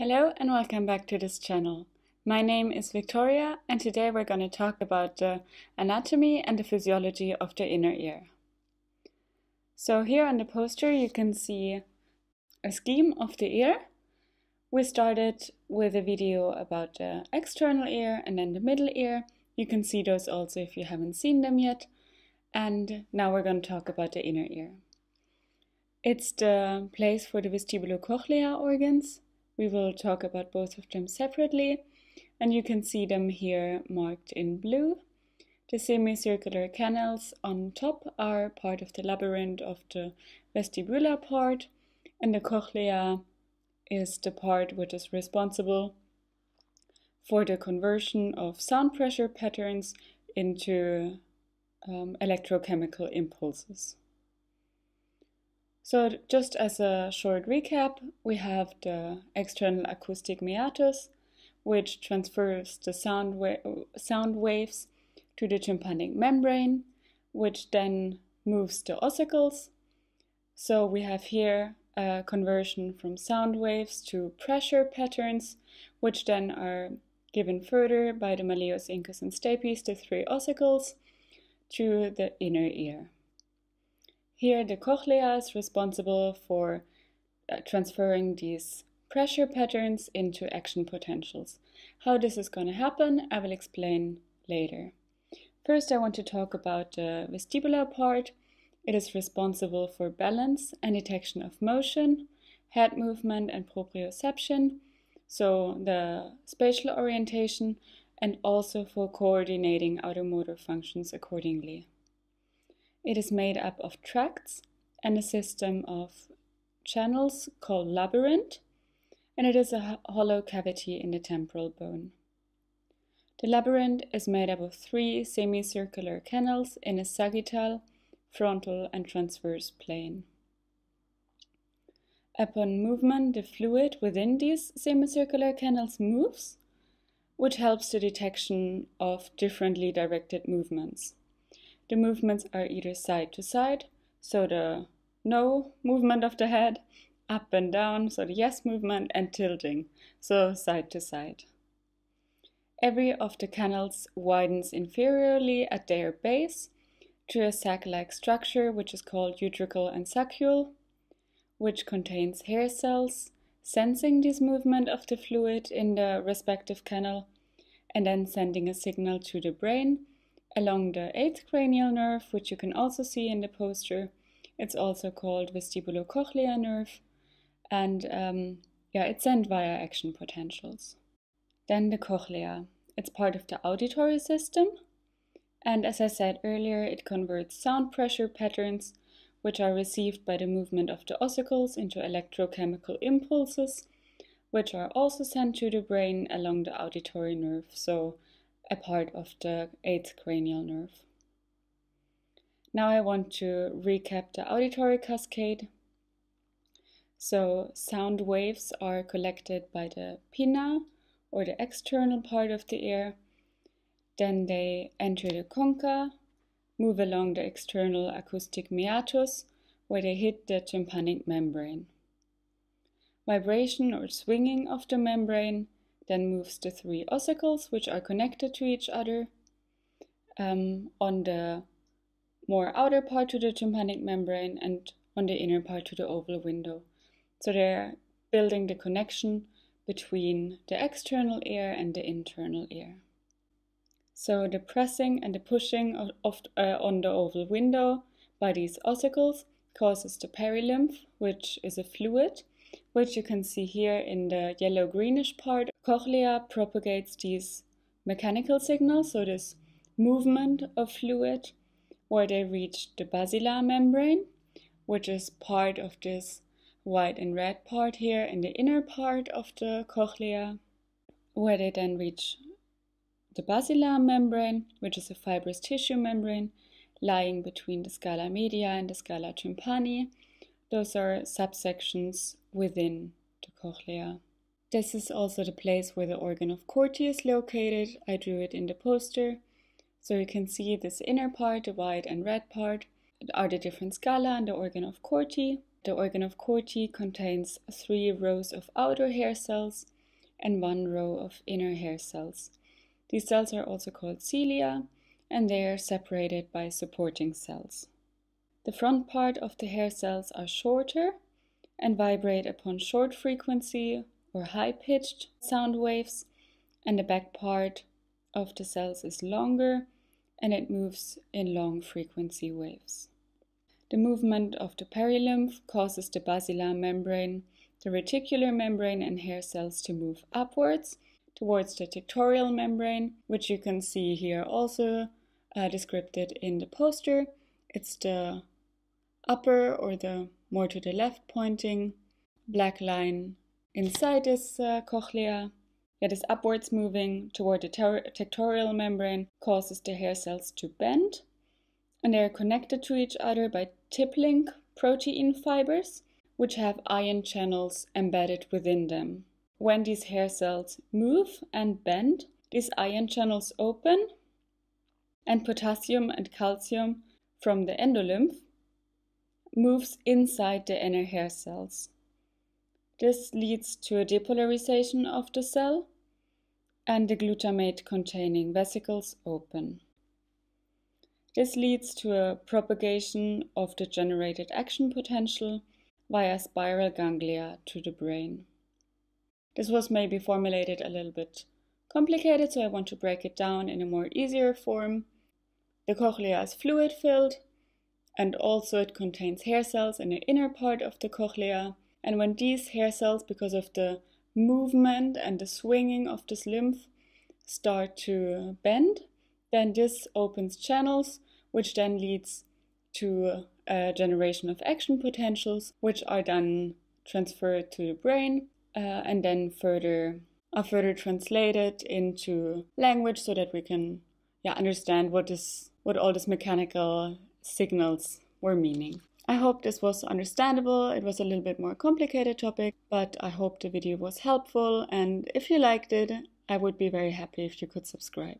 Hello and welcome back to this channel. My name is Victoria and today we're going to talk about the anatomy and the physiology of the inner ear. So here on the poster you can see a scheme of the ear. We started with a video about the external ear and then the middle ear. You can see those also if you haven't seen them yet. And now we're going to talk about the inner ear. It's the place for the vestibulocochlear organs we will talk about both of them separately, and you can see them here marked in blue. The semicircular canals on top are part of the labyrinth of the vestibular part, and the cochlea is the part which is responsible for the conversion of sound pressure patterns into um, electrochemical impulses. So just as a short recap, we have the external acoustic meatus, which transfers the sound, wa sound waves to the tympanic membrane, which then moves the ossicles. So we have here a conversion from sound waves to pressure patterns, which then are given further by the malleus incus and stapes, the three ossicles, to the inner ear. Here the cochlea is responsible for uh, transferring these pressure patterns into action potentials. How this is going to happen, I will explain later. First, I want to talk about the vestibular part. It is responsible for balance and detection of motion, head movement and proprioception, so the spatial orientation, and also for coordinating automotor functions accordingly. It is made up of tracts and a system of channels called labyrinth, and it is a hollow cavity in the temporal bone. The labyrinth is made up of three semicircular canals in a sagittal, frontal, and transverse plane. Upon movement, the fluid within these semicircular canals moves, which helps the detection of differently directed movements. The movements are either side to side, so the no movement of the head, up and down, so the yes movement, and tilting, so side to side. Every of the canals widens inferiorly at their base to a sac-like structure which is called utricle and saccule, which contains hair cells sensing this movement of the fluid in the respective canal and then sending a signal to the brain along the eighth cranial nerve, which you can also see in the poster. It's also called vestibulocochlear nerve, and um, yeah, it's sent via action potentials. Then the cochlea. It's part of the auditory system, and as I said earlier, it converts sound pressure patterns, which are received by the movement of the ossicles, into electrochemical impulses, which are also sent to the brain along the auditory nerve. So a part of the eighth cranial nerve. Now I want to recap the auditory cascade. So sound waves are collected by the pinna or the external part of the ear. Then they enter the concha, move along the external acoustic meatus where they hit the tympanic membrane. Vibration or swinging of the membrane then moves the three ossicles, which are connected to each other, um, on the more outer part to the tympanic membrane and on the inner part to the oval window. So they're building the connection between the external ear and the internal ear. So the pressing and the pushing of, of uh, on the oval window by these ossicles causes the perilymph, which is a fluid which you can see here in the yellow greenish part. Cochlea propagates these mechanical signals, so this movement of fluid, where they reach the basilar membrane, which is part of this white and red part here in the inner part of the cochlea, where they then reach the basilar membrane, which is a fibrous tissue membrane lying between the scala media and the scala tympani. Those are subsections within the cochlea. This is also the place where the organ of Corti is located. I drew it in the poster. So you can see this inner part, the white and red part, are the different scala and the organ of Corti. The organ of Corti contains three rows of outer hair cells and one row of inner hair cells. These cells are also called cilia and they are separated by supporting cells. The front part of the hair cells are shorter and vibrate upon short frequency or high pitched sound waves, and the back part of the cells is longer and it moves in long frequency waves. The movement of the perilymph causes the basilar membrane, the reticular membrane, and hair cells to move upwards towards the tectorial membrane, which you can see here also uh, described in the poster. It's the upper or the more to the left pointing black line inside this uh, cochlea. that is upwards moving toward the tectorial membrane causes the hair cells to bend and they are connected to each other by tip-link protein fibers which have ion channels embedded within them. When these hair cells move and bend, these ion channels open and potassium and calcium from the endolymph moves inside the inner hair cells. This leads to a depolarization of the cell and the glutamate containing vesicles open. This leads to a propagation of the generated action potential via spiral ganglia to the brain. This was maybe formulated a little bit complicated, so I want to break it down in a more easier form. The cochlea is fluid filled and also it contains hair cells in the inner part of the cochlea. And when these hair cells, because of the movement and the swinging of this lymph, start to bend, then this opens channels, which then leads to a generation of action potentials, which are then transferred to the brain uh, and then further are further translated into language so that we can yeah understand what is what all this mechanical signals were meaning. I hope this was understandable. It was a little bit more complicated topic, but I hope the video was helpful and if you liked it, I would be very happy if you could subscribe.